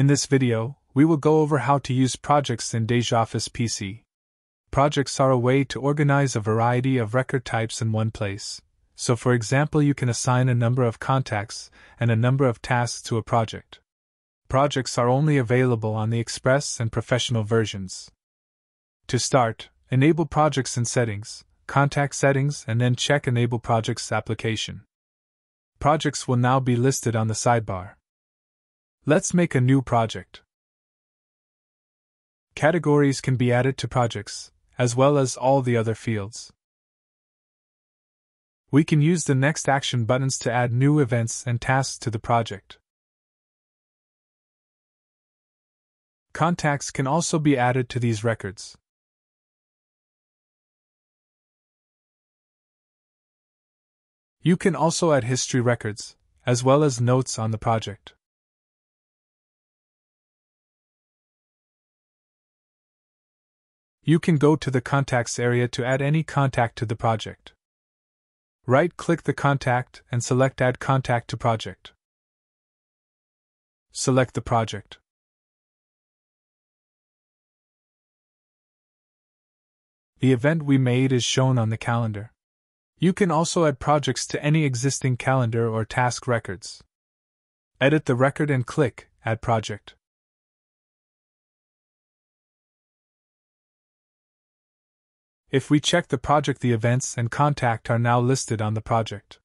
In this video, we will go over how to use projects in DejaOffice PC. Projects are a way to organize a variety of record types in one place. So, for example, you can assign a number of contacts and a number of tasks to a project. Projects are only available on the Express and Professional versions. To start, enable projects in Settings, Contact Settings, and then check Enable Projects Application. Projects will now be listed on the sidebar. Let's make a new project. Categories can be added to projects, as well as all the other fields. We can use the next action buttons to add new events and tasks to the project. Contacts can also be added to these records. You can also add history records, as well as notes on the project. You can go to the Contacts area to add any contact to the project. Right click the contact and select Add Contact to Project. Select the project. The event we made is shown on the calendar. You can also add projects to any existing calendar or task records. Edit the record and click Add Project. If we check the project, the events and contact are now listed on the project.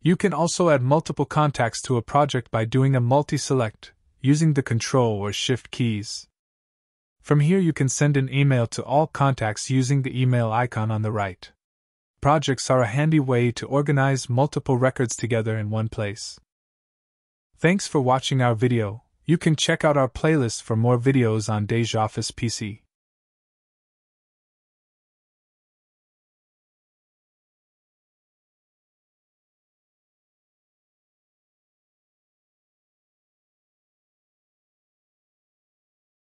You can also add multiple contacts to a project by doing a multi select, using the Control or Shift keys. From here, you can send an email to all contacts using the email icon on the right. Projects are a handy way to organize multiple records together in one place. Thanks for watching our video. You can check out our playlist for more videos on DejaOffice PC.